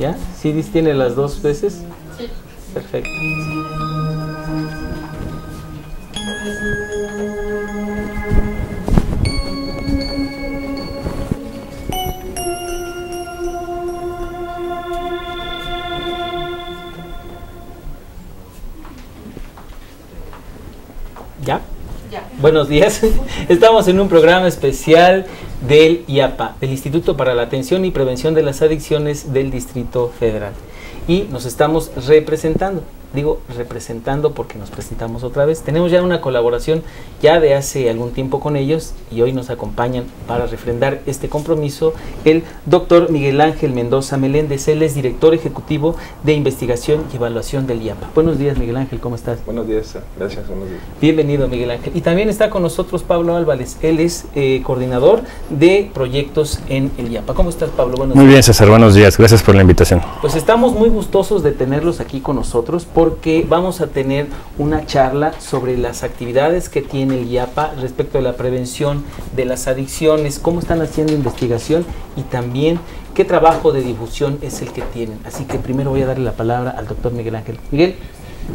¿Ya? ¿Sí tiene las dos veces? Sí. Perfecto. ¿Ya? Ya. Buenos días. Estamos en un programa especial del IAPA, del Instituto para la Atención y Prevención de las Adicciones del Distrito Federal. Y nos estamos representando. Digo representando porque nos presentamos otra vez. Tenemos ya una colaboración ya de hace algún tiempo con ellos y hoy nos acompañan para refrendar este compromiso el doctor Miguel Ángel Mendoza Meléndez. Él es director ejecutivo de investigación y evaluación del IAPA. Buenos días Miguel Ángel, ¿cómo estás? Buenos días, gracias, buenos días. Bienvenido Miguel Ángel. Y también está con nosotros Pablo Álvarez. Él es eh, coordinador de proyectos en el IAPA. ¿Cómo estás Pablo? Buenos Muy días. bien César, buenos días. Gracias por la invitación. Pues estamos muy gustosos de tenerlos aquí con nosotros porque vamos a tener una charla sobre las actividades que tiene el IAPA respecto a la prevención de las adicciones, cómo están haciendo investigación y también qué trabajo de difusión es el que tienen. Así que primero voy a darle la palabra al doctor Miguel Ángel. Miguel.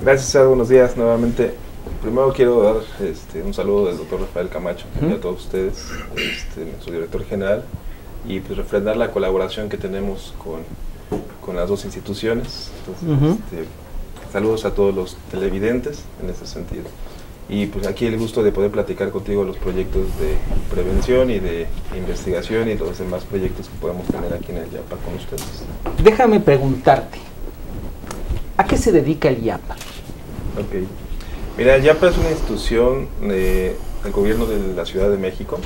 Gracias, buenos días nuevamente. Primero quiero dar este, un saludo del doctor Rafael Camacho y a todos ustedes, este, su director general, y pues refrendar la colaboración que tenemos con, con las dos instituciones. Entonces, este, Saludos a todos los televidentes en ese sentido. Y pues aquí el gusto de poder platicar contigo los proyectos de prevención y de investigación y los demás proyectos que podamos tener aquí en el IAPA con ustedes. Déjame preguntarte, ¿a qué se dedica el IAPA? Ok. Mira, el IAPA es una institución del gobierno de la Ciudad de México.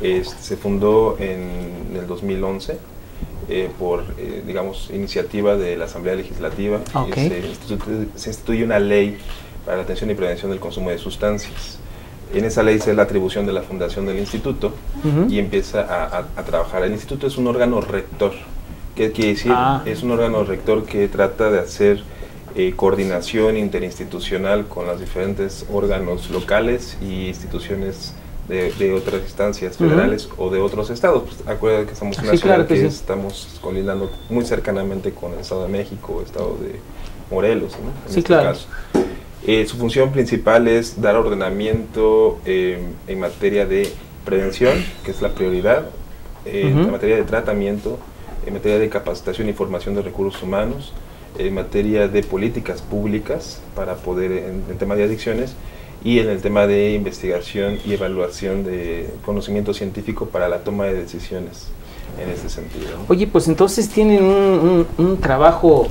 se fundó en el 2011 eh, por, eh, digamos, iniciativa de la Asamblea Legislativa. se, instituye, una ley para la atención y prevención del consumo de sustancias. En esa ley se da la atribución de la fundación del instituto y empieza a, trabajar. El instituto es un órgano rector. ¿Qué quiere decir? Ah. Es un órgano rector que trata de hacer eh, coordinación interinstitucional con los diferentes órganos locales y instituciones de, otras instancias federales o de otros estados. Pues, acuérdate que estamos en una ciudad que, estamos colindando muy cercanamente con el Estado de México, el Estado de Morelos, en sí, este claro. caso. Eh, su función principal es dar ordenamiento eh, en materia de prevención, que es la prioridad, eh, en materia de tratamiento, en materia de capacitación y formación de recursos humanos, en materia de políticas públicas para poder, en, en tema de adicciones, y en el tema de investigación y evaluación de conocimiento científico para la toma de decisiones en ese sentido. Oye, pues entonces tienen un, trabajo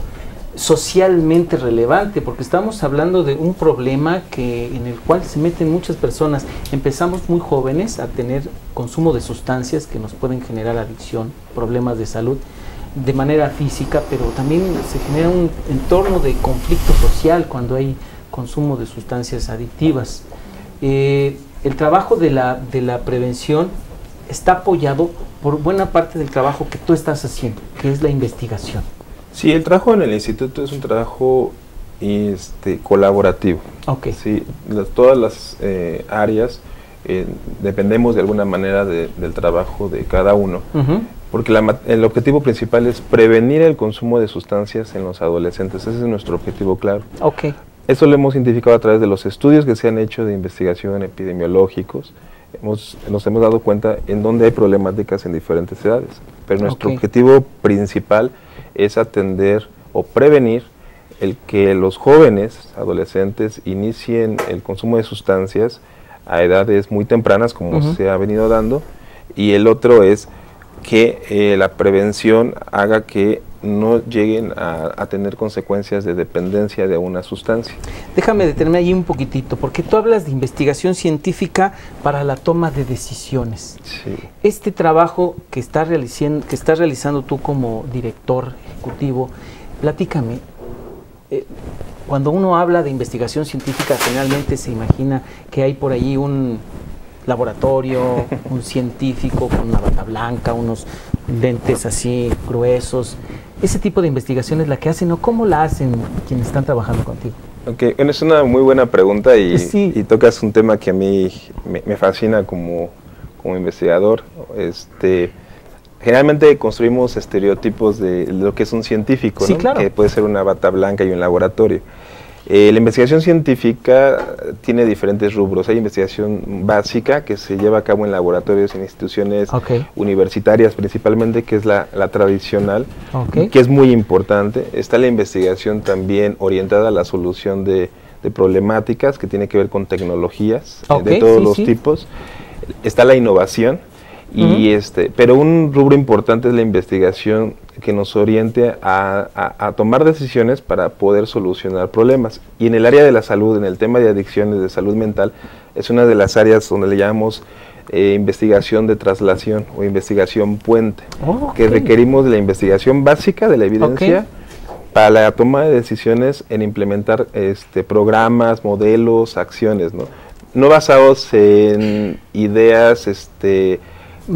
socialmente relevante, porque estamos hablando de un problema que en el cual se meten muchas personas. Empezamos muy jóvenes a tener consumo de sustancias que nos pueden generar adicción, problemas de salud de manera física, pero también se genera un entorno de conflicto social cuando hay consumo de sustancias adictivas. Eh, el trabajo de la, de la prevención está apoyado por buena parte del trabajo que tú estás haciendo, que es la investigación. Sí, el trabajo en el instituto es un trabajo este, colaborativo. Okay. Sí, todas las eh, áreas eh, dependemos de alguna manera del trabajo de cada uno, porque el objetivo principal es prevenir el consumo de sustancias en los adolescentes. Ese es nuestro objetivo claro. Okay. Eso lo hemos identificado a través de los estudios que se han hecho de investigación epidemiológicos. Hemos, nos hemos dado cuenta en dónde hay problemáticas en diferentes edades. Pero nuestro objetivo principal es atender o prevenir el que los jóvenes, adolescentes, inicien el consumo de sustancias a edades muy tempranas, como se ha venido dando. Y el otro es que eh, la prevención haga que no lleguen a, tener consecuencias de dependencia de una sustancia. Déjame detenerme ahí un poquitito, porque tú hablas de investigación científica para la toma de decisiones. Este trabajo que estás, realizando, que estás realizando tú como director ejecutivo, platícame. Eh, cuando uno habla de investigación científica, generalmente se imagina que hay por ahí un laboratorio, un científico con una bata blanca, unos lentes así gruesos. Ese tipo de investigación es la que hacen o cómo la hacen quienes están trabajando contigo. Ok, es una muy buena pregunta y, tocas un tema que a mí me, fascina como, como, investigador. Este, generalmente construimos estereotipos de lo que es un científico, Sí, ¿no? claro. que puede ser una bata blanca y un laboratorio. Eh, la investigación científica tiene diferentes rubros. Hay investigación básica que se lleva a cabo en laboratorios, en instituciones universitarias principalmente, que es la, la tradicional, que es muy importante. Está la investigación también orientada a la solución de, de problemáticas que tiene que ver con tecnologías eh, de todos sí, los sí. tipos. Está la innovación. Y este, pero un rubro importante es la investigación que nos oriente a, a- a tomar decisiones para poder solucionar problemas. Y en el área de la salud, en el tema de adicciones, de salud mental, es una de las áreas donde le llamamos eh, investigación de traslación o investigación puente, Oh, que requerimos de la investigación básica de la evidencia para la toma de decisiones en implementar este, programas, modelos, acciones, ¿no? No basados en ideas este,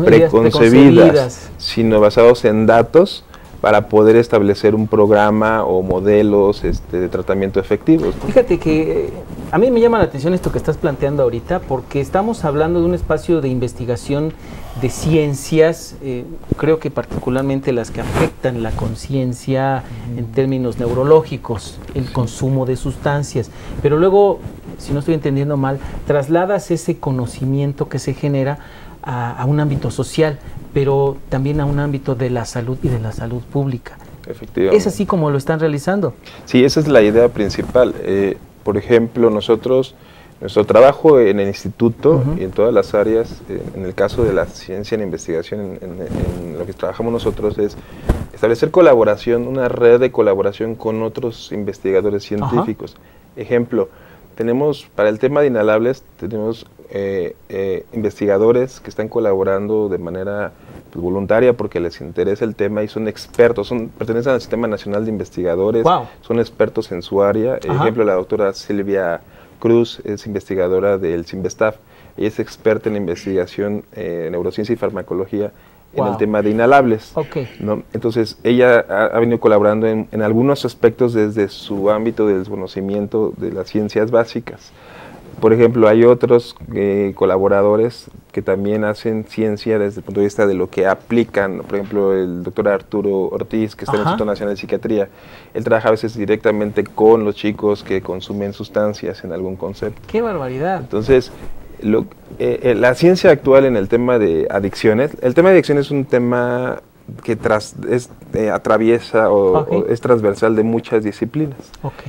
preconcebidas. sino basados en datos para poder establecer un programa o modelos este, de tratamiento efectivos. ¿no? Fíjate que eh, a mí me llama la atención esto que estás planteando ahorita, porque estamos hablando de un espacio de investigación de ciencias, eh, creo que particularmente las que afectan la conciencia en términos neurológicos, el consumo de sustancias, pero luego, si no estoy entendiendo mal, trasladas ese conocimiento que se genera a, a un ámbito social, pero también a un ámbito de la salud y de la salud pública. Efectivamente. Es así como lo están realizando. Sí, esa es la idea principal. Eh, por ejemplo, nosotros, nuestro trabajo en el instituto y en todas las áreas, en el caso de la ciencia en investigación, en, en- en lo que trabajamos nosotros es establecer colaboración, una red de colaboración con otros investigadores científicos. Ejemplo, tenemos para el tema de inhalables, tenemos eh, eh, investigadores que están colaborando de manera pues, voluntaria porque les interesa el tema y son expertos, son, pertenecen al Sistema Nacional de Investigadores, Wow. son expertos en su área. Ajá. Ejemplo, la doctora Silvia Cruz es investigadora del CIMBESTAF. Ella es experta en investigación eh, en neurociencia y farmacología en Wow. el tema de inhalables. Ok. ¿no? Entonces, ella ha, ha venido colaborando en, en algunos aspectos desde su ámbito del conocimiento de las ciencias básicas. Por ejemplo, hay otros eh, colaboradores que también hacen ciencia desde el punto de vista de lo que aplican. Por ejemplo, el doctor Arturo Ortiz, que está en el. Instituto Nacional de Psiquiatría. Él trabaja a veces directamente con los chicos que consumen sustancias en algún concepto. ¡Qué barbaridad! Entonces, lo- eh, eh, la ciencia actual en el tema de adicciones, el tema de adicciones es un tema que tras, es, eh, atraviesa o, es transversal de muchas disciplinas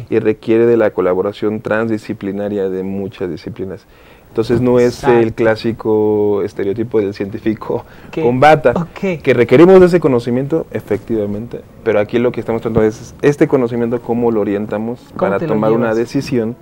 y requiere de la colaboración transdisciplinaria de muchas disciplinas. Entonces no es el clásico estereotipo del científico con bata, que requerimos de ese conocimiento, efectivamente, pero aquí lo que estamos tratando es este conocimiento, cómo lo orientamos para tomar una decisión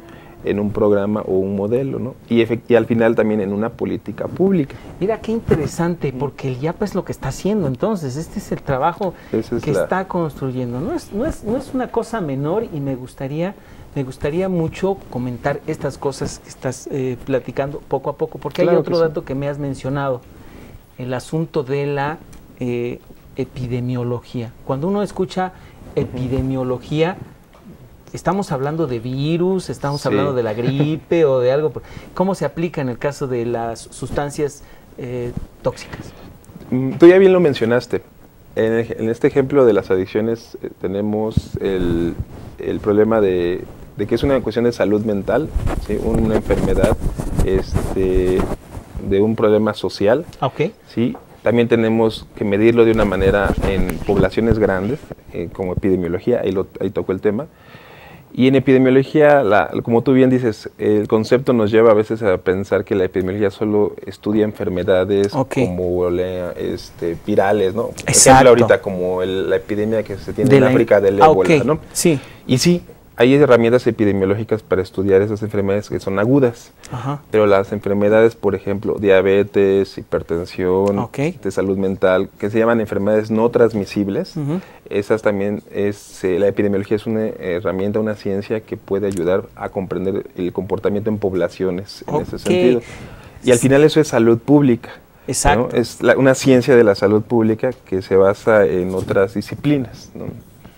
en un programa o un modelo, ¿no? Y, y al final también en una política pública. Mira qué interesante, porque el IAPA es lo que está haciendo entonces, este es el trabajo es que la- está construyendo. No es, no, es, no es una cosa menor y me gustaría, me gustaría mucho comentar estas cosas que estás eh, platicando poco a poco, porque hay otro que sí. dato que me has mencionado, el asunto de la eh, epidemiología. Cuando uno escucha epidemiología, estamos hablando de virus, estamos Sí. hablando de la gripe o de algo. ¿Cómo se aplica en el caso de las sustancias eh, tóxicas? Mm, Tú ya bien lo mencionaste. En, este ejemplo de las adicciones eh, tenemos el, el problema de, de que es una cuestión de salud mental, ¿sí? una enfermedad este, de un problema social. Ok. ¿sí? También tenemos que medirlo de una manera en poblaciones grandes, eh, como epidemiología, ahí, lo, ahí tocó el tema. Y en epidemiología, la- como tú bien dices, el concepto nos lleva a veces a pensar que la epidemiología solo estudia enfermedades como este, virales, ¿no? Por Exacto. ejemplo, ahorita como el- la epidemia que se tiene De en la- África del Ah, ébola, ok. ¿no? Sí. Y sí, hay herramientas epidemiológicas para estudiar esas enfermedades que son agudas. Ajá. Pero las enfermedades, por ejemplo, diabetes, hipertensión, de salud mental, que se llaman enfermedades no transmisibles, esas también es, eh, la epidemiología es una herramienta, una ciencia que puede ayudar a comprender el comportamiento en poblaciones en ese sentido. Y al final eso es salud pública. ¿no? Exacto. Es la- una ciencia de la salud pública que se basa en otras disciplinas. ¿no?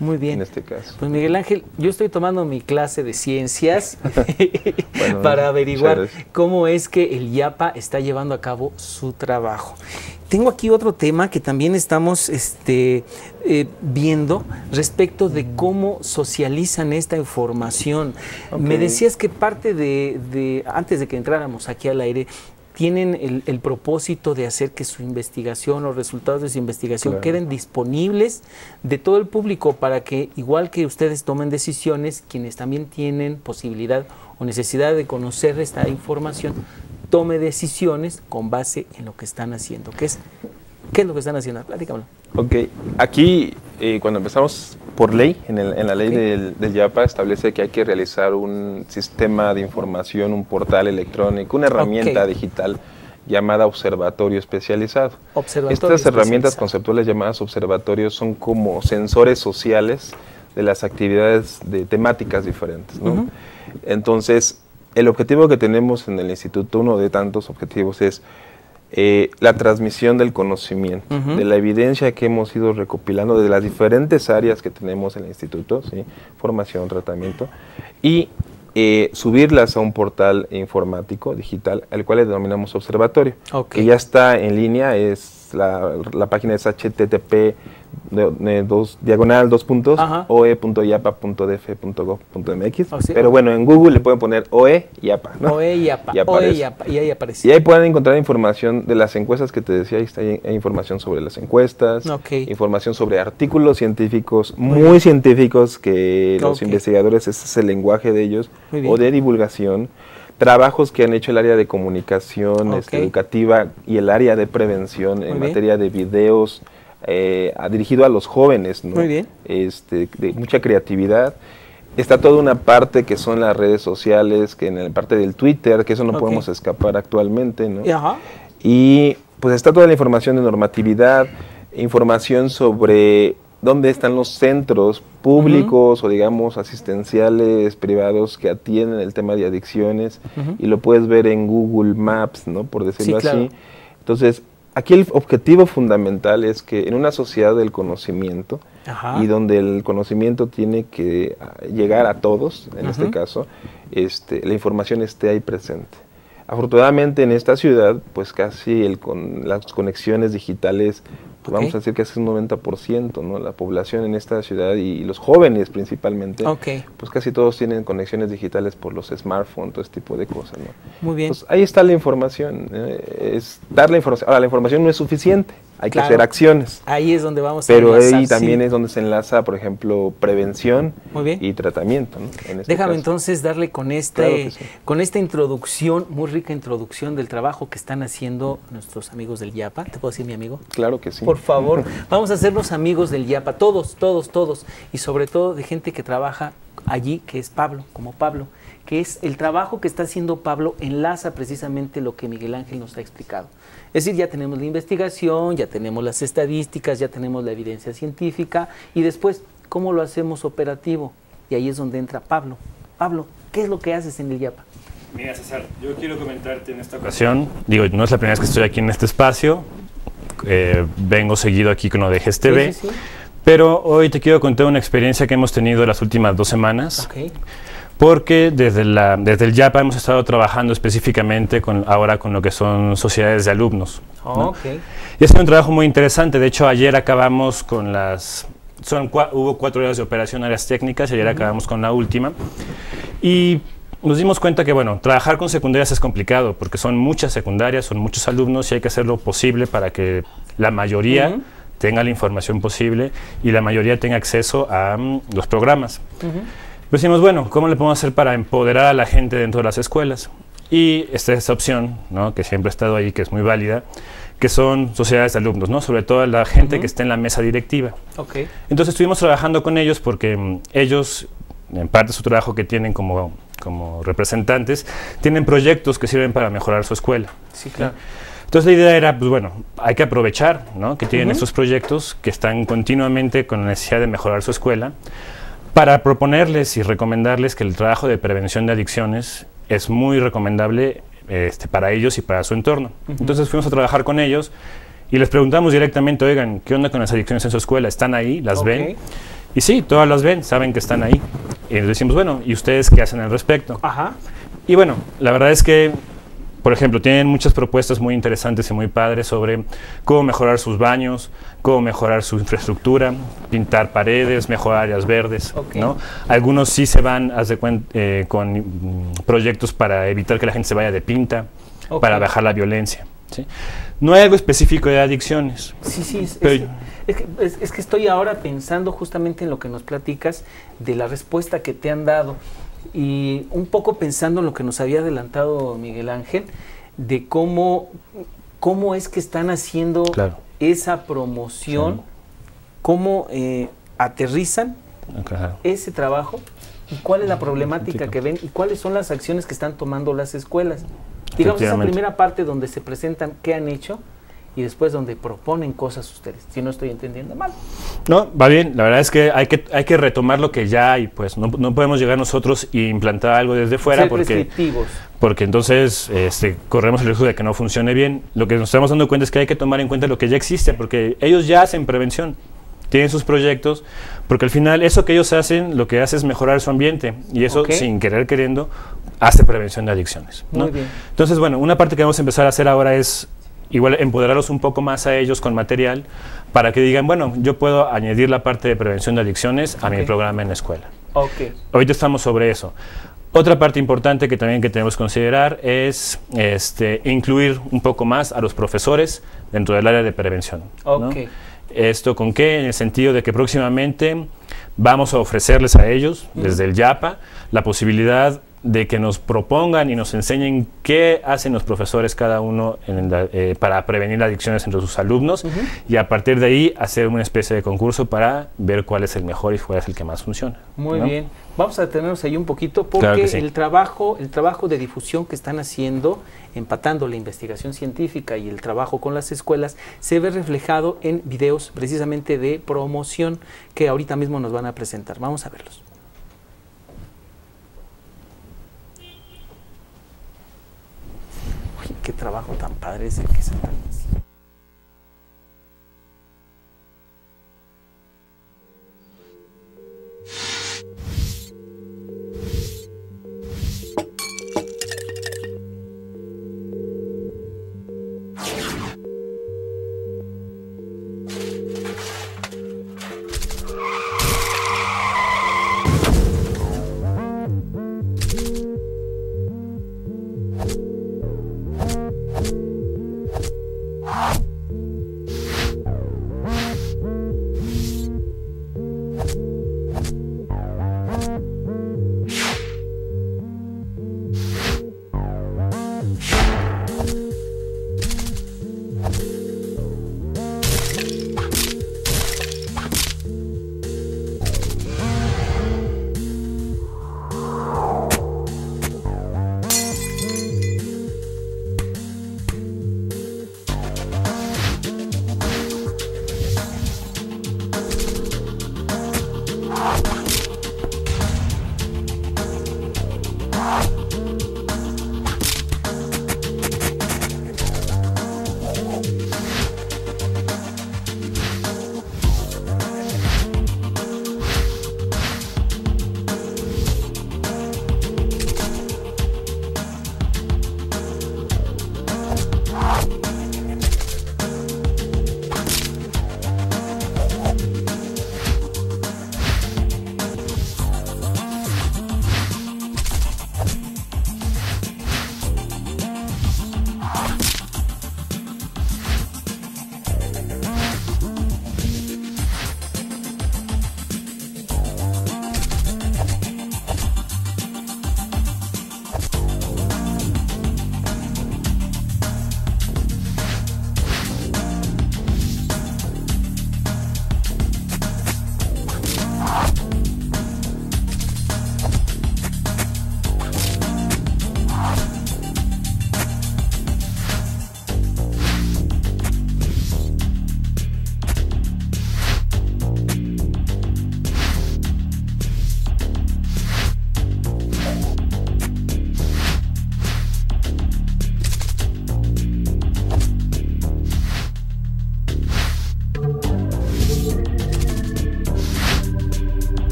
Muy bien. En este caso. Pues Miguel Ángel, yo estoy tomando mi clase de ciencias para averiguar cómo es que el IAPA está llevando a cabo su trabajo. Tengo aquí otro tema que también estamos este, eh, viendo respecto de cómo socializan esta información. Me decías que parte de, antes de que entráramos aquí al aire, tienen el, propósito de hacer que su investigación, los resultados de su investigación queden disponibles de todo el público para que, igual que ustedes tomen decisiones, quienes también tienen posibilidad o necesidad de conocer esta información, tome decisiones con base en lo que están haciendo. ¿Qué es, qué es lo que están haciendo? Platícamelo. Ok, aquí eh, cuando empezamos por ley, en, la ley del, del, YAPA establece que hay que realizar un sistema de información, un portal electrónico, una herramienta digital llamada observatorio especializado. Estas herramientas conceptuales llamadas observatorios son como sensores sociales de las actividades de temáticas diferentes. Entonces, el objetivo que tenemos en el instituto, uno de tantos objetivos, es eh, la transmisión del conocimiento, de la evidencia que hemos ido recopilando de las diferentes áreas que tenemos en el instituto, formación, tratamiento, y eh, subirlas a un portal informático digital, al cual le denominamos observatorio, que ya está en línea, es la, la página es http de, dos, diagonal, dos puntos, oe.yapa.df.gov.mx. Oh, Pero bueno, en Google le pueden poner OE YAPA. ¿no? OE YAPA. Y, OE YAPA, y ahí aparece. Y ahí pueden encontrar información de las encuestas que te decía. Ahí está hay, información sobre las encuestas, información sobre artículos científicos, muy, científicos, que los investigadores, ese es el lenguaje de ellos, o de divulgación trabajos que han hecho el área de comunicación este, educativa y el área de prevención en materia de videos, eh, dirigido a los jóvenes, ¿no? Muy bien. Este, de mucha creatividad. Está toda una parte que son las redes sociales, que en la parte del Twitter, que eso no podemos escapar actualmente, ¿no? Y pues está toda la información de normatividad, información sobre dónde están los centros públicos o digamos asistenciales privados que atienden el tema de adicciones y lo puedes ver en Google Maps, ¿no? Por decirlo así. Entonces, aquí el objetivo fundamental es que en una sociedad del conocimiento y donde el conocimiento tiene que ah, llegar a todos, en este caso, este, la información esté ahí presente. Afortunadamente en esta ciudad, pues casi el, con las conexiones digitales vamos a decir que es un 90%, ¿no? La población en esta ciudad y, los jóvenes principalmente, pues casi todos tienen conexiones digitales por los smartphones, todo este tipo de cosas, ¿no? Muy bien. Pues ahí está la información, ¿eh? es dar la información. Ahora, la información no es suficiente, hay que hacer acciones. Ahí es donde vamos a Pero ahí también es donde se enlaza, por ejemplo, prevención y tratamiento. Este Déjame entonces darle con, este, con esta introducción, muy rica introducción del trabajo que están haciendo nuestros amigos del YAPA. ¿Te puedo decir mi amigo? Claro que sí. Por favor, vamos a ser los amigos del YAPA, todos, todos, todos. Y sobre todo de gente que trabaja allí, que es Pablo, como Pablo que es el trabajo que está haciendo Pablo enlaza precisamente lo que Miguel Ángel nos ha explicado. Es decir, ya tenemos la investigación, ya tenemos las estadísticas, ya tenemos la evidencia científica y después, ¿cómo lo hacemos operativo? Y ahí es donde entra Pablo. Pablo, ¿qué es lo que haces en el IAPA? Mira, César, yo quiero comentarte en esta ocasión, digo, no es la primera vez que estoy aquí en este espacio, eh, vengo seguido aquí con lo de GSTV, pero hoy te quiero contar una experiencia que hemos tenido las últimas dos semanas. Okay porque desde, la, desde el YAPA hemos estado trabajando específicamente con, ahora con lo que son sociedades de alumnos. Y ha sido un trabajo muy interesante. De hecho, ayer acabamos con las... Son, hubo cuatro horas de operación áreas técnicas y ayer acabamos con la última. Y nos dimos cuenta que, bueno, trabajar con secundarias es complicado porque son muchas secundarias, son muchos alumnos y hay que hacer lo posible para que la mayoría tenga la información posible y la mayoría tenga acceso a mm, los programas. Pues decimos, bueno, ¿cómo le podemos hacer para empoderar a la gente dentro de las escuelas? Y esta es esa opción, ¿no? que siempre ha estado ahí, que es muy válida, que son sociedades de alumnos, ¿no? sobre todo la gente que está en la mesa directiva. Okay. Entonces estuvimos trabajando con ellos porque mm, ellos, en parte su trabajo que tienen como, como representantes, tienen proyectos que sirven para mejorar su escuela. Sí, claro. Entonces la idea era, pues bueno, hay que aprovechar ¿no? que tienen estos proyectos que están continuamente con la necesidad de mejorar su escuela para proponerles y recomendarles que el trabajo de prevención de adicciones es muy recomendable este, para ellos y para su entorno. Entonces fuimos a trabajar con ellos y les preguntamos directamente, oigan, ¿qué onda con las adicciones en su escuela? ¿Están ahí? ¿Las ven? Y sí, todas las ven, saben que están ahí. Y les decimos, bueno, ¿y ustedes qué hacen al respecto? Ajá. Y bueno, la verdad es que, por ejemplo, tienen muchas propuestas muy interesantes y muy padres sobre cómo mejorar sus baños, cómo mejorar su infraestructura, pintar paredes, mejorar áreas verdes. ¿no? Algunos sí se van haz de eh, con mm, proyectos para evitar que la gente se vaya de pinta, Ok. para bajar la violencia. ¿sí? No hay algo específico de adicciones. Sí, sí, es, Pero- es- es que, es- es que estoy ahora pensando justamente en lo que nos platicas de la respuesta que te han dado y un poco pensando en lo que nos había adelantado Miguel Ángel, de cómo, cómo es que están haciendo Claro. esa promoción, Sí. cómo eh, aterrizan Claro. ese trabajo y cuál es la problemática que ven y cuáles son las acciones que están tomando las escuelas. Digamos, esa primera parte donde se presentan qué han hecho y después donde proponen cosas ustedes, si no estoy entendiendo mal. No, va bien. La verdad es que hay que, hay que retomar lo que ya hay. Pues no, no podemos llegar nosotros e implantar algo desde fuera Ser porque, entonces este, corremos el riesgo de que no funcione bien. Lo que nos estamos dando cuenta es que hay que tomar en cuenta lo que ya existe porque ellos ya hacen prevención. Tienen sus proyectos, porque al final eso que ellos hacen, lo que hace es mejorar su ambiente y eso sin querer queriendo hace prevención de adicciones. ¿no? Muy bien. Entonces, bueno, una parte que vamos a empezar a hacer ahora es igual empoderarlos un poco más a ellos con material para que digan, bueno, yo puedo añadir la parte de prevención de adicciones a mi programa en la escuela. Ok. Ahorita estamos sobre eso. Otra parte importante que también que tenemos que considerar es este, incluir un poco más a los profesores dentro del área de prevención. ¿no? Ok. ¿Esto con qué? En el sentido de que próximamente vamos a ofrecerles a ellos, desde el YAPA, la posibilidad de que nos propongan y nos enseñen qué hacen los profesores cada uno en la- eh, para prevenir adicciones entre sus alumnos y a partir de ahí hacer una especie de concurso para ver cuál es el mejor y cuál es el que más funciona. Muy ¿no? bien. Vamos a detenernos ahí un poquito porque Claro que sí. el trabajo, el trabajo de difusión que están haciendo, empatando la investigación científica y el trabajo con las escuelas, se ve reflejado en videos precisamente de promoción que ahorita mismo nos van a presentar. Vamos a verlos. Qué trabajo tan padre es el que se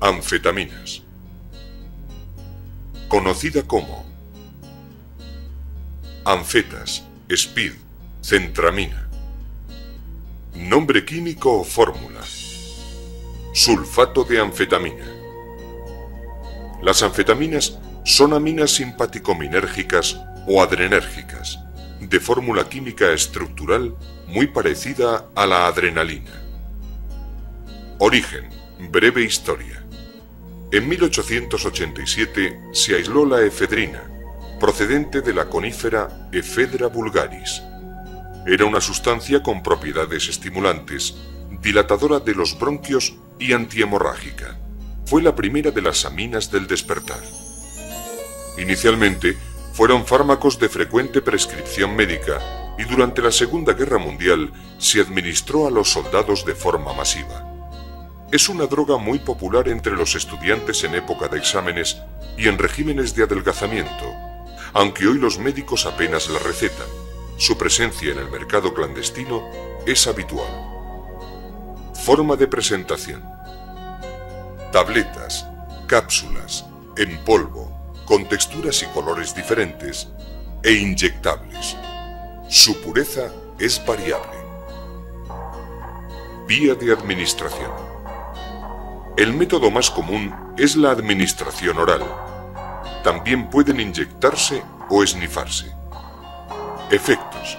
Anfetaminas. Conocida como anfetas, speed, centramina. Nombre químico o fórmula. Sulfato de anfetamina. Las anfetaminas son aminas simpaticominérgicas o adrenérgicas, de fórmula química estructural muy parecida a la adrenalina. Origen, breve historia. En 1887 se aisló la efedrina, procedente de la conífera Ephedra vulgaris. Era una sustancia con propiedades estimulantes, dilatadora de los bronquios y antihemorrágica. Fue la primera de las aminas del despertar. Inicialmente, fueron fármacos de frecuente prescripción médica y durante la Segunda Guerra Mundial se administró a los soldados de forma masiva. Es una droga muy popular entre los estudiantes en época de exámenes y en regímenes de adelgazamiento, aunque hoy los médicos apenas la recetan. Su presencia en el mercado clandestino es habitual. Forma de presentación. Tabletas, cápsulas, en polvo, con texturas y colores diferentes, e inyectables. Su pureza es variable. Vía de administración. El método más común es la administración oral también pueden inyectarse o esnifarse. Efectos.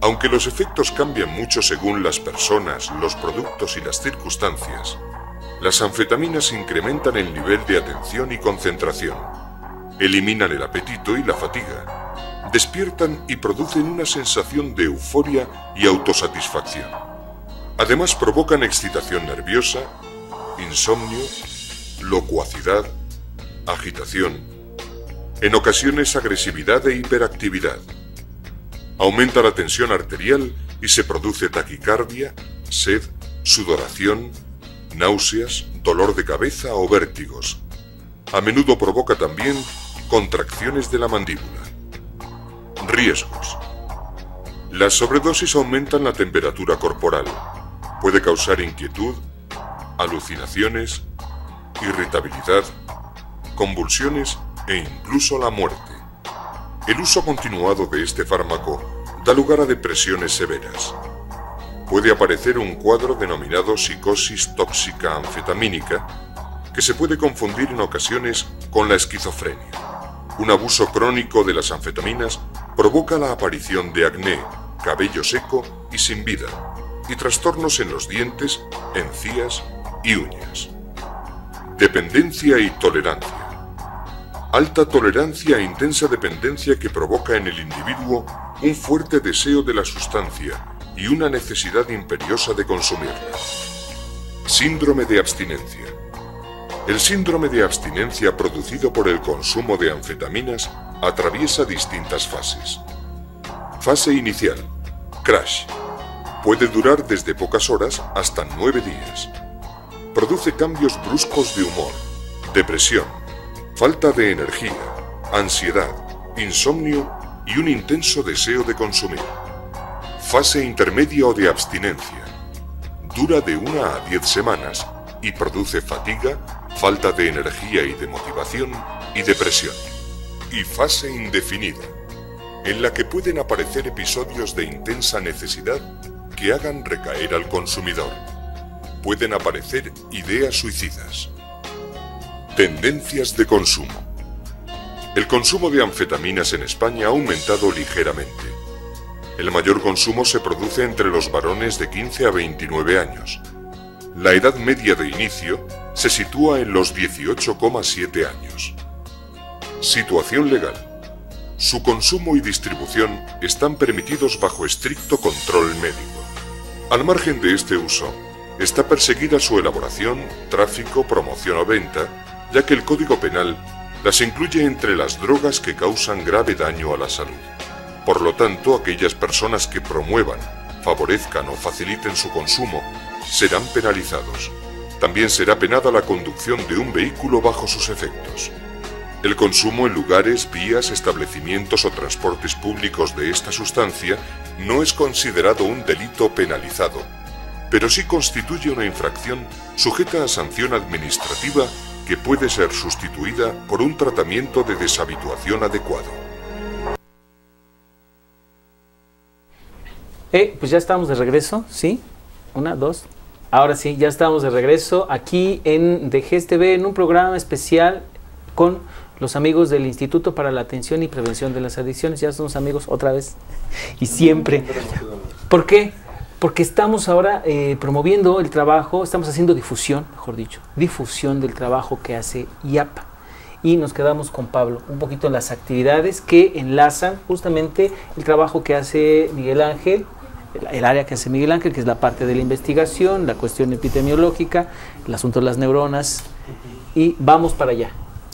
Aunque los efectos cambian mucho según las personas, los productos y las circunstancias, las anfetaminas incrementan el nivel de atención y concentración, eliminan el apetito y la fatiga, despiertan y producen una sensación de euforia y autosatisfacción. Además provocan excitación nerviosa, insomnio, locuacidad, agitación, en ocasiones agresividad e hiperactividad. Aumenta la tensión arterial y se produce taquicardia, sed, sudoración, náuseas, dolor de cabeza o vértigos. A menudo provoca también contracciones de la mandíbula. Riesgos. Las sobredosis aumentan la temperatura corporal. Puede causar inquietud, alucinaciones, irritabilidad, convulsiones e incluso la muerte. El uso continuado de este fármaco da lugar a depresiones severas. Puede aparecer un cuadro denominado psicosis tóxica anfetamínica que se puede confundir en ocasiones con la esquizofrenia. Un abuso crónico de las anfetaminas provoca la aparición de acné, cabello seco y sin vida, y trastornos en los dientes, encías y uñas. Dependencia y tolerancia alta tolerancia e intensa dependencia que provoca en el individuo un fuerte deseo de la sustancia y una necesidad imperiosa de consumirla. Síndrome de abstinencia. El síndrome de abstinencia producido por el consumo de anfetaminas atraviesa distintas fases. Fase inicial. Crash. Puede durar desde pocas horas hasta nueve días. Produce cambios bruscos de humor, depresión, falta de energía, ansiedad, insomnio y un intenso deseo de consumir. Fase intermedia o de abstinencia. Dura de una a diez semanas y produce fatiga, falta de energía y de motivación y depresión. Y fase indefinida, en la que pueden aparecer episodios de intensa necesidad que hagan recaer al consumidor. Pueden aparecer ideas suicidas. Tendencias de consumo. El consumo de anfetaminas en España ha aumentado ligeramente. El mayor consumo se produce entre los varones de 15 a 29 años. La edad media de inicio se sitúa en los 18,7 años. Situación legal. Su consumo y distribución están permitidos bajo estricto control médico. Al margen de este uso, está perseguida su elaboración, tráfico, promoción o venta, ya que el Código Penal las incluye entre las drogas que causan grave daño a la salud. Por lo tanto, aquellas personas que promuevan, favorezcan o faciliten su consumo serán penalizados. También será penada la conducción de un vehículo bajo sus efectos. El consumo en lugares, vías, establecimientos o transportes públicos de esta sustancia no es considerado un delito penalizado, pero sí constituye una infracción sujeta a sanción administrativa que puede ser sustituida por un tratamiento de deshabituación adecuado. Eh, pues ya estamos de regreso, ¿sí? Una, dos. Ahora sí, ya estamos de regreso aquí en DGSTV en un programa especial con los amigos del Instituto para la Atención y Prevención de las Adicciones. Ya somos amigos otra vez y siempre. ¿Por qué? Porque estamos ahora eh, promoviendo el trabajo, estamos haciendo difusión, mejor dicho, difusión del trabajo que hace IAP. Y nos quedamos con Pablo, un poquito en las actividades que enlazan justamente el trabajo que hace Miguel Ángel, el, el área que hace Miguel Ángel, que es la parte de la investigación, la cuestión epidemiológica, el asunto de las neuronas. Y vamos para allá.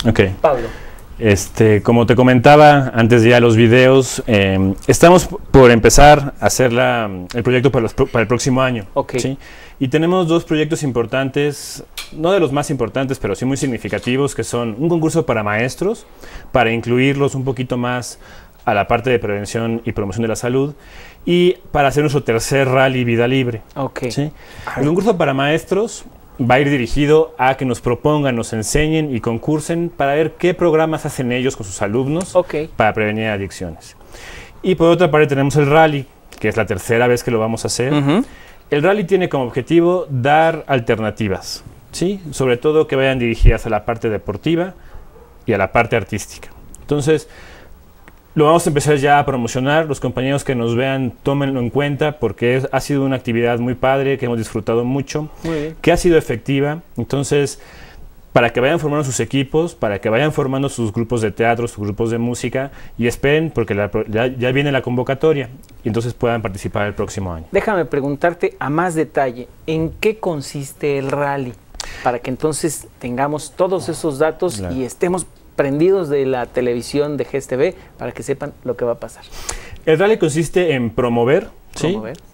Ok. Pablo. Este, como te comentaba antes de ya los videos, eh, estamos por empezar a hacer la, el proyecto para, los pro- para el próximo año. Ok. ¿sí? Y tenemos dos proyectos importantes, no de los más importantes, pero sí muy significativos, que son un concurso para maestros, para incluirlos un poquito más a la parte de prevención y promoción de la salud, y para hacer nuestro tercer rally Vida Libre. Ok. ¿sí? El concurso para maestros va a ir dirigido a que nos propongan, nos enseñen y concursen para ver qué programas hacen ellos con sus alumnos Ok. para prevenir adicciones. Y por otra parte tenemos el rally, que es la tercera vez que lo vamos a hacer. Ujú. El rally tiene como objetivo dar alternativas, ¿sí? sobre todo que vayan dirigidas a la parte deportiva y a la parte artística. Entonces, lo vamos a empezar ya a promocionar. Los compañeros que nos vean, tómenlo en cuenta porque es- ha sido una actividad muy padre, que hemos disfrutado mucho, que ha sido efectiva. Entonces, para que vayan formando sus equipos, para que vayan formando sus grupos de teatro, sus grupos de música y esperen porque la ya, ya viene la convocatoria y entonces puedan participar el próximo año. Déjame preguntarte a más detalle, ¿en qué consiste el rally? Para que entonces tengamos todos esos datos Claro. y estemos prendidos de la televisión de GSTV para que sepan lo que va a pasar. El rally consiste en promover,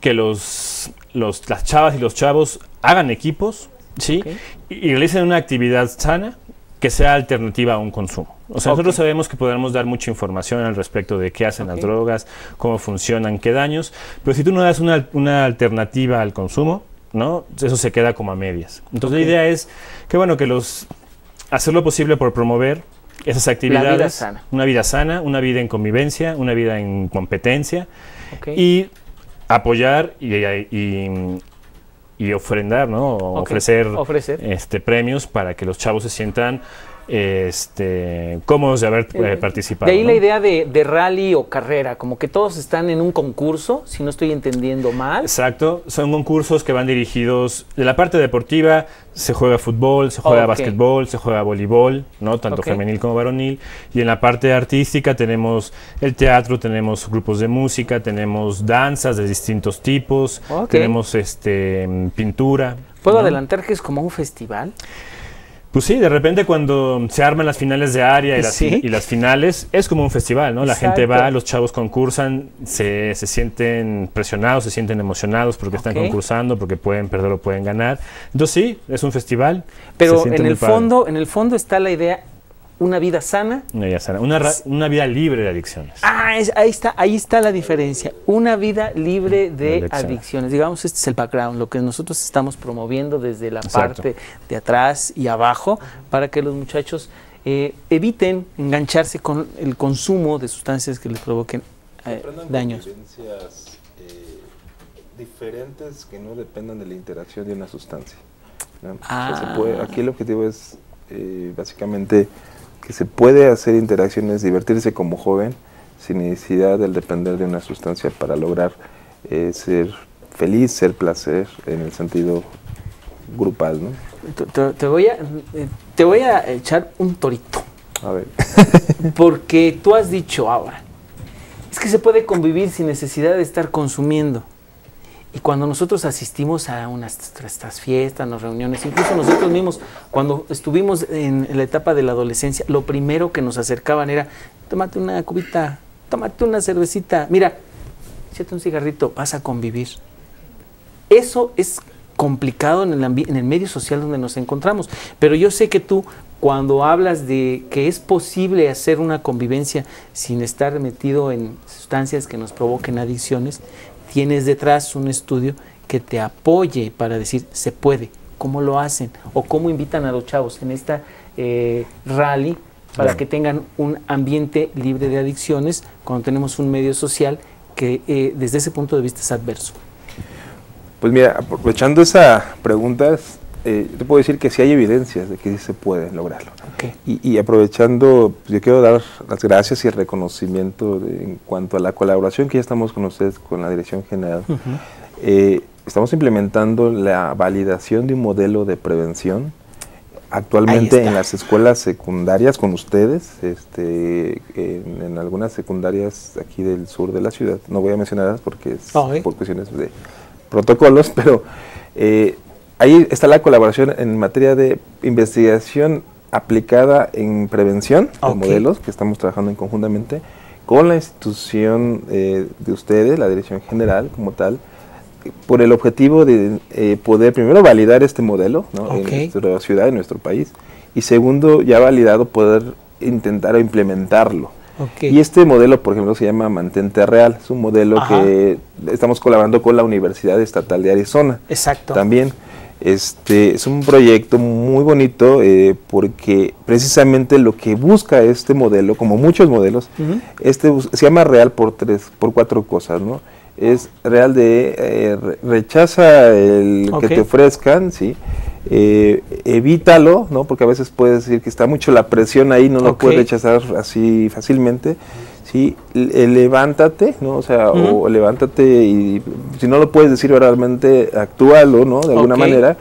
que los, los- las chavas y los chavos hagan equipos ¿sí? Y, realicen una actividad sana que sea alternativa a un consumo. O sea, nosotros sabemos que podemos dar mucha información al respecto de qué hacen las drogas, cómo funcionan, qué daños, pero si tú no das una, una alternativa al consumo, ¿no? Eso se queda como a medias. Entonces la idea es que, bueno, que los hacer lo posible por promover esas actividades, sana. una vida sana, una vida en convivencia, una vida en competencia y apoyar y, y- y ofrendar, ¿no? Ofrecer, Ofrecer. este, premios para que los chavos se sientan este, cómodos de haber eh, Eh, participado. De ahí ¿no? la idea de, de rally o carrera, como que todos están en un concurso, si no estoy entendiendo mal. Exacto, son concursos que van dirigidos de la parte deportiva, se juega fútbol, se juega Ok. básquetbol, se juega voleibol, ¿no? tanto femenil como varonil, y en la parte artística tenemos el teatro, tenemos grupos de música, tenemos danzas de distintos tipos, tenemos este pintura. ¿Puedo ¿no? adelantar que es como un festival? Pues sí, de repente cuando se arman las finales de área y las, Sí. y las finales, es como un festival, ¿no? La gente va, los chavos concursan, se, se sienten presionados, se sienten emocionados porque están concursando, porque pueden perder o pueden ganar. Entonces sí, es un festival. Pero en el fondo, en el fondo está la idea una vida sana. Una vida sana, una, ra- una vida libre de adicciones. Ah, es- ahí está, ahí está la diferencia. Una vida libre de adicciones. adicciones. Digamos, este es el background, lo que nosotros estamos promoviendo desde la Exacto. parte de atrás y abajo para que los muchachos eh, eviten engancharse con el consumo de sustancias que les provoquen eh, daños. eh, diferentes que no dependan de la interacción de una sustancia. ¿no? O sea, se Ah. puede- aquí el objetivo es eh, básicamente que se puede hacer interacciones, divertirse como joven sin necesidad del depender de una sustancia para lograr eh, ser feliz, ser placer en el sentido grupal. ¿no? Te, te- te voy a, eh, te voy a echar un torito. A ver. Porque tú has dicho ahora, es que se puede convivir sin necesidad de estar consumiendo. Y cuando nosotros asistimos a unas estas fiestas, unas reuniones, incluso nosotros mismos, cuando estuvimos en la etapa de la adolescencia, lo primero que nos acercaban era, tómate una cubita, tómate una cervecita, mira, échate un cigarrito, vas a convivir. Eso es complicado en el, en el medio social donde nos encontramos. Pero yo sé que tú, cuando hablas de que es posible hacer una convivencia sin estar metido en sustancias que nos provoquen adicciones, tienes detrás un estudio que te apoye para decir se puede, cómo lo hacen o cómo invitan a los chavos en esta eh, rally para que tengan un ambiente libre de adicciones cuando tenemos un medio social que eh, desde ese punto de vista es adverso. Pues mira, aprovechando esa pregunta, eh, te puedo decir que sí hay evidencias de que sí se puede lograrlo. Y, aprovechando, pues, yo quiero dar las gracias y el reconocimiento en cuanto a la colaboración que ya estamos con ustedes, con la Dirección General. Eh, estamos implementando la validación de un modelo de prevención actualmente en las escuelas secundarias con ustedes, este, en, algunas secundarias aquí del sur de la ciudad. No voy a mencionarlas porque es por cuestiones de protocolos, pero eh, ahí está la colaboración en materia de investigación aplicada en prevención de modelos que estamos trabajando en conjuntamente con la institución eh, de ustedes, la Dirección General como tal, por el objetivo de eh, poder primero validar este modelo en nuestra ciudad, en nuestro país, y segundo, ya validado, poder intentar implementarlo. Y este modelo, por ejemplo, se llama Mantente Real. Es un modelo que estamos colaborando con la Universidad Estatal de Arizona. Exacto. También. Este, es un proyecto muy bonito eh, porque precisamente lo que busca este modelo, como muchos modelos, este se llama real por tres, por cuatro cosas, ¿no? Es real de eh, rechaza el que te ofrezcan, sí. Eh, evítalo, ¿no? Porque a veces puedes decir que está mucho la presión ahí, no lo puedes rechazar así fácilmente. Sí, levántate, ¿no? O sea, o levántate y si no lo puedes decir realmente, actúalo, ¿no? De alguna manera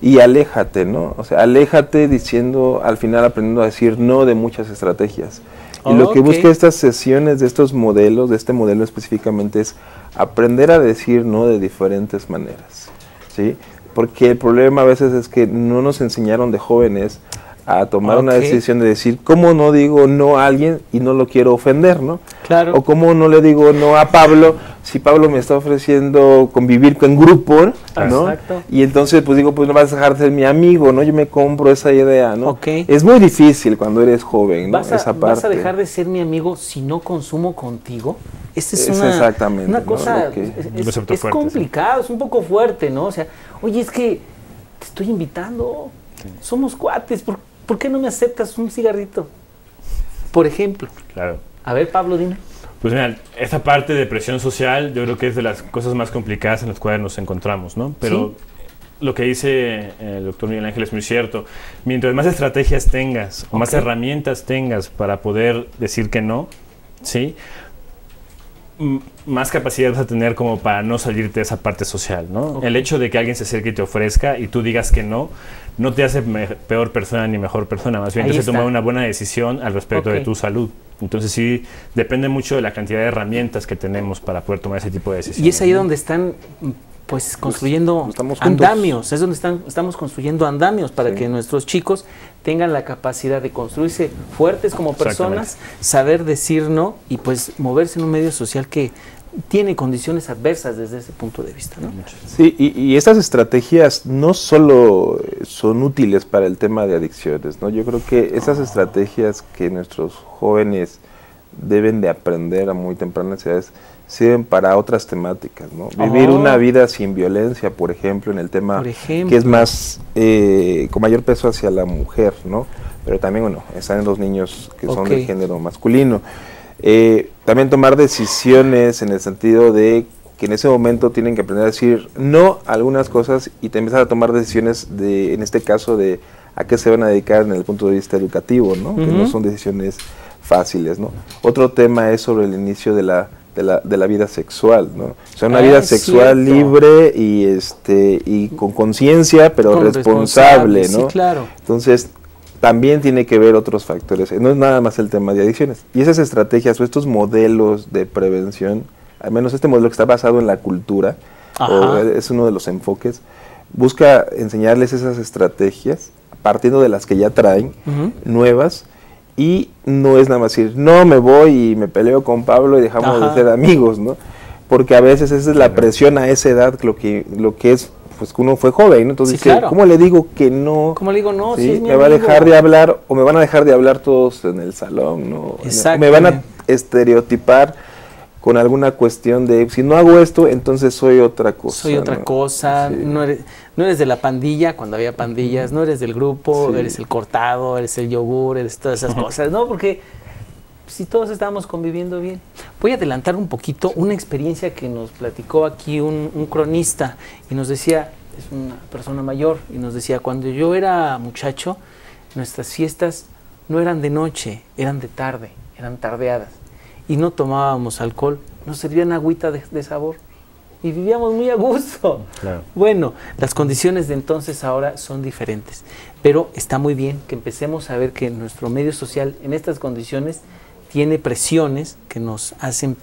y aléjate, ¿no? O sea, aléjate diciendo, al final aprendiendo a decir no de muchas estrategias. Y lo que busca estas sesiones de estos modelos, de este modelo específicamente, es aprender a decir no de diferentes maneras, ¿sí? Porque el problema a veces es que no nos enseñaron de jóvenes a tomar una decisión de decir, ¿cómo no digo no a alguien y no lo quiero ofender, no? Claro. O cómo no le digo no a Pablo si Pablo me está ofreciendo convivir con grupo, ¿no? Exacto. Y entonces pues digo, pues no vas a dejar de ser mi amigo, ¿no? Yo me compro esa idea, ¿no? Okay. Es muy difícil cuando eres joven, ¿no? ¿Vas a, esa parte. ¿Vas a dejar de ser mi amigo si no consumo contigo? Esta es, una, exactamente, una cosa, es, complicado, es un poco fuerte, ¿no? O sea, oye, es que te estoy invitando, somos cuates, ¿por ¿por qué no me aceptas un cigarrito? Por ejemplo. Claro. A ver, Pablo, dime. Pues mira, esta parte de presión social yo creo que es de las cosas más complicadas en las cuales nos encontramos, ¿no? Pero lo que dice el doctor Miguel Ángel es muy cierto. Mientras más estrategias tengas o más herramientas tengas para poder decir que no, ¿sí? Más capacidad vas a tener como para no salirte de esa parte social, ¿no? El hecho de que alguien se acerque y te ofrezca y tú digas que no, no te hace peor persona ni mejor persona, más bien te hace tomar una buena decisión al respecto de tu salud. Entonces sí, depende mucho de la cantidad de herramientas que tenemos para poder tomar ese tipo de decisiones. Y es ahí donde están pues construyendo andamios, es donde están, estamos construyendo andamios para que nuestros chicos tengan la capacidad de construirse fuertes como personas, saber decir no y pues moverse en un medio social que tiene condiciones adversas desde ese punto de vista. ¿no? Sí, y, estas estrategias no solo son útiles para el tema de adicciones, ¿no? yo creo que esas estrategias que nuestros jóvenes deben de aprender a muy tempranas edades sirven para otras temáticas, ¿no? Vivir oh. una vida sin violencia, por ejemplo, en el tema que es más, eh, con mayor peso hacia la mujer, ¿no? Pero también, bueno, están en los niños que son de género masculino. Eh, también tomar decisiones en el sentido de que en ese momento tienen que aprender a decir no a algunas cosas y empezar a tomar decisiones de, en este caso, de a qué se van a dedicar en el punto de vista educativo, ¿no? Que no son decisiones fáciles, ¿no? Otro tema es sobre el inicio de la de la, de la vida sexual, ¿no? O sea, una ah, vida sexual libre y este y con conciencia, pero responsable, ¿no? Sí, claro. Entonces, también tiene que ver otros factores. No es nada más el tema de adicciones. Y esas estrategias o estos modelos de prevención, al menos este modelo que está basado en la cultura, es uno de los enfoques, busca enseñarles esas estrategias, partiendo de las que ya traen, nuevas, y no es nada más decir, no, me voy y me peleo con Pablo y dejamos de ser amigos, ¿no? Porque a veces esa es la presión a esa edad, lo que, lo que es, pues que uno fue joven, ¿no? Entonces, ¿cómo le digo que no? ¿Cómo le digo no? ¿sí? me va a dejar de hablar o me van a dejar de hablar todos en el salón, ¿no? Me van a estereotipar con alguna cuestión de si no hago esto, entonces soy otra cosa. Soy otra cosa, no, eres, no eres de la pandilla cuando había pandillas, no eres del grupo, eres el cortado, eres el yogur, eres todas esas cosas, ¿no? Porque si todos estábamos conviviendo bien. Voy a adelantar un poquito una experiencia que nos platicó aquí un, un cronista y nos decía, es una persona mayor, y nos decía, cuando yo era muchacho, nuestras fiestas no eran de noche, eran de tarde, eran tardeadas y no tomábamos alcohol, nos servían agüita de, sabor. Y vivíamos muy a gusto. Bueno, las condiciones de entonces ahora son diferentes, pero está muy bien que empecemos a ver que nuestro medio social en estas condiciones tiene presiones que nos hacen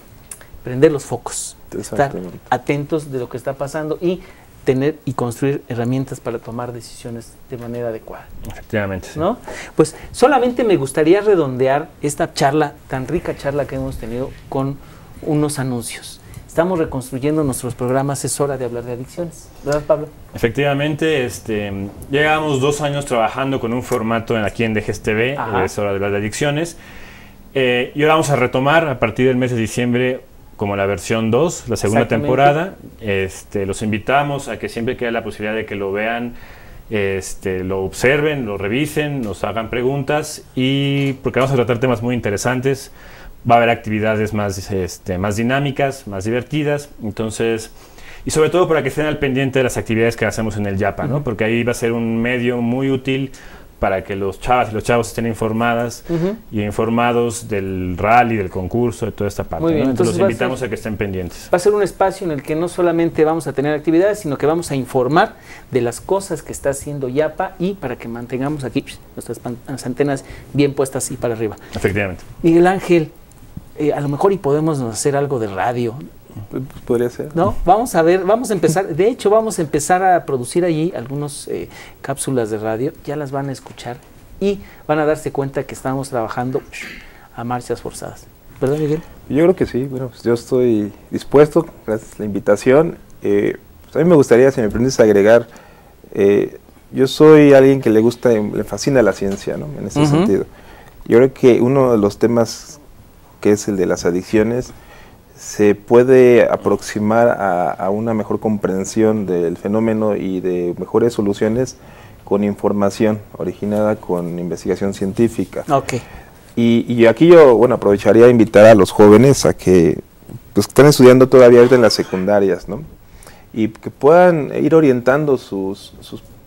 prender los focos, estar atentos de lo que está pasando y tener y construir herramientas para tomar decisiones de manera adecuada. Efectivamente. ¿No? Pues solamente me gustaría redondear esta charla, tan rica charla que hemos tenido con unos anuncios. Estamos reconstruyendo nuestros programas, es hora de hablar de adicciones, ¿verdad Pablo? Efectivamente, este, llevamos dos años trabajando con un formato aquí en DGSTV, es hora de hablar de adicciones. Eh, y ahora vamos a retomar a partir del mes de diciembre como la versión 2, la segunda temporada. Este, los invitamos a que siempre que haya la posibilidad de que lo vean, este, lo observen, lo revisen, nos hagan preguntas y porque vamos a tratar temas muy interesantes. Va a haber actividades más, este, más dinámicas, más divertidas. Entonces, y sobre todo para que estén al pendiente de las actividades que hacemos en el YAPA, ¿no? porque ahí va a ser un medio muy útil para que los chavas y los chavos estén informadas y informados del rally, del concurso, de toda esta parte. Entonces, los invitamos a, que estén pendientes. Va a ser un espacio en el que no solamente vamos a tener actividades, sino que vamos a informar de las cosas que está haciendo YAPA y para que mantengamos aquí nuestras antenas bien puestas y para arriba. Efectivamente. Miguel Ángel, eh, a lo mejor y podemos hacer algo de radio. Pues, podría ser. No, vamos a ver, vamos a empezar. De hecho, vamos a empezar a producir allí algunas eh, cápsulas de radio. Ya las van a escuchar y van a darse cuenta que estamos trabajando a marchas forzadas. ¿Verdad, Miguel? Yo creo que sí. Bueno, pues yo estoy dispuesto. Gracias a la invitación. Eh, pues a mí me gustaría, si me permites agregar, eh, yo soy alguien que le gusta, le fascina la ciencia, ¿no? En ese sentido. Yo creo que uno de los temas que es el de las adicciones se puede aproximar a, una mejor comprensión del fenómeno y de mejores soluciones con información originada con investigación científica. Okay. Y, aquí yo, bueno, aprovecharía a invitar a los jóvenes a que pues, están estudiando todavía en las secundarias, ¿no? Y que puedan ir orientando sus,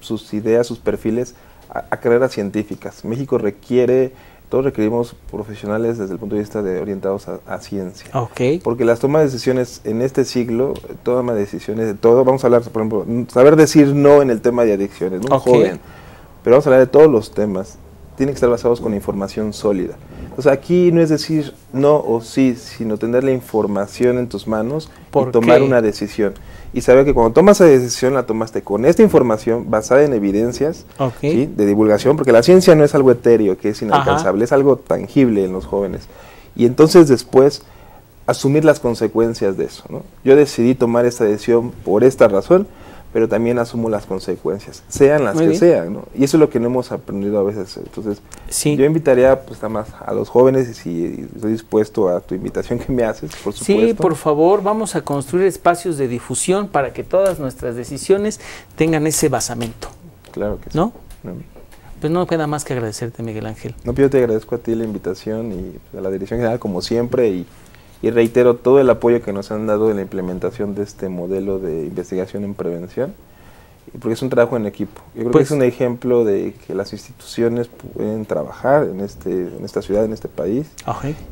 sus, ideas, sus perfiles a, a carreras científicas. México requiere todos requerimos profesionales desde el punto de vista de orientados a, ciencia. Okay. Porque las tomas de decisiones en este siglo, toma de decisiones de todo, vamos a hablar, por ejemplo, saber decir no en el tema de adicciones, un joven, pero vamos a hablar de todos los temas, tienen que estar basados con información sólida. Entonces aquí no es decir no o sí, sino tener la información en tus manos y tomar una decisión y saber que cuando tomas esa decisión la tomaste con esta información basada en evidencias de divulgación, porque la ciencia no es algo etéreo, que es inalcanzable, es algo tangible en los jóvenes. Y entonces después asumir las consecuencias de eso. Yo decidí tomar esta decisión por esta razón, pero también asumo las consecuencias, sean las que sean, ¿no? Y eso es lo que no hemos aprendido a veces. Entonces, yo invitaría pues más a los jóvenes y si estoy dispuesto a tu invitación que me haces, por supuesto. Sí, por favor, vamos a construir espacios de difusión para que todas nuestras decisiones tengan ese basamento. Claro que sí. ¿No? Pues no queda más que agradecerte, Miguel Ángel. No, pero yo te agradezco a ti la invitación y a la dirección general como siempre y y reitero todo el apoyo que nos han dado en la implementación de este modelo de investigación en prevención, porque es un trabajo en equipo. Yo creo que pues es un ejemplo de que las instituciones pueden trabajar en, este, en esta ciudad, en este país,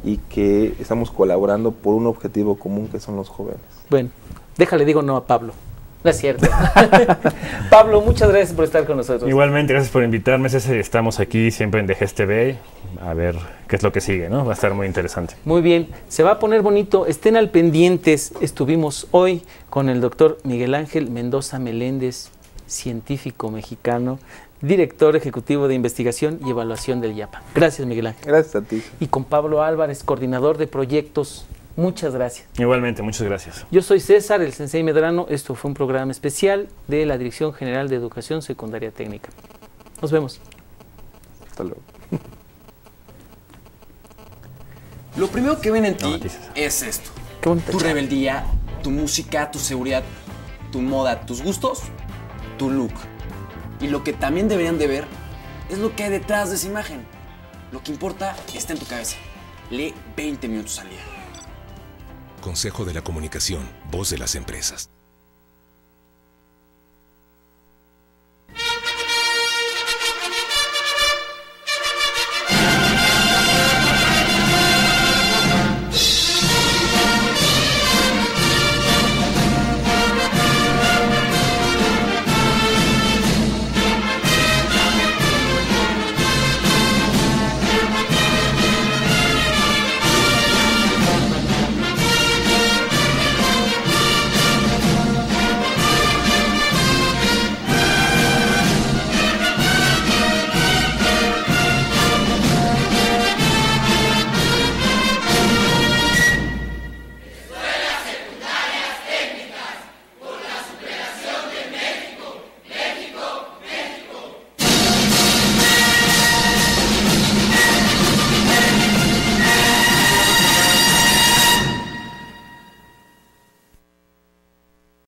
y que estamos colaborando por un objetivo común que son los jóvenes. Bueno, déjale digo no a Pablo. No es cierto. Pablo, muchas gracias por estar con nosotros. Igualmente, gracias por invitarme. Estamos aquí siempre en DGSTV a ver qué es lo que sigue, ¿no? Va a estar muy interesante. Muy bien, se va a poner bonito. Estén al pendientes. Estuvimos hoy con el doctor Miguel Ángel Mendoza Meléndez, científico mexicano, director ejecutivo de investigación y evaluación del IAPA. Gracias, Miguel Ángel. Gracias a ti. Y con Pablo Álvarez, coordinador de proyectos Muchas gracias. Igualmente, muchas gracias. Yo soy César, el Sensei Medrano. Esto fue un programa especial de la Dirección General de Educación Secundaria Técnica. Nos vemos. Hasta luego. Lo primero que ven en ti es esto. Tu rebeldía, tu música, tu seguridad, tu moda, tus gustos, tu look. Y lo que también deberían de ver es lo que hay detrás de esa imagen. Lo que importa está en tu cabeza. Lee 20 minutos al día. Consejo de la Comunicación, voz de las empresas.